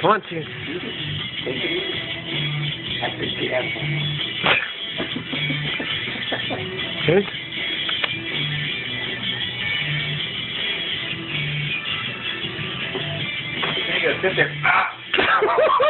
Come on, Team. Take There you go. Sit there. Ah.